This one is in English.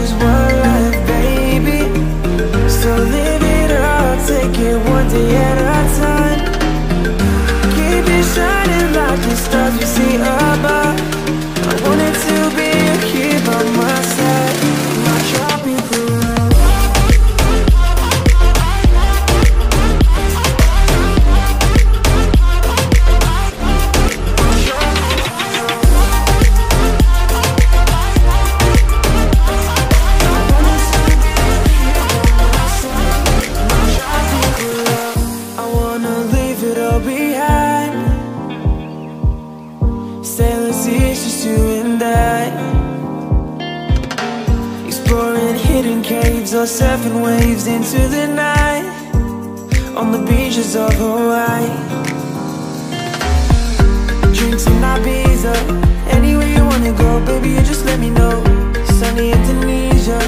just one life, baby. So live it up, take it one day at a time. Keep it shining like the stars hidden caves or surfing waves into the night On the beaches of Hawaii. Drinks in Ibiza Anywhere you wanna go, baby, you just let me know. Sunny Indonesia.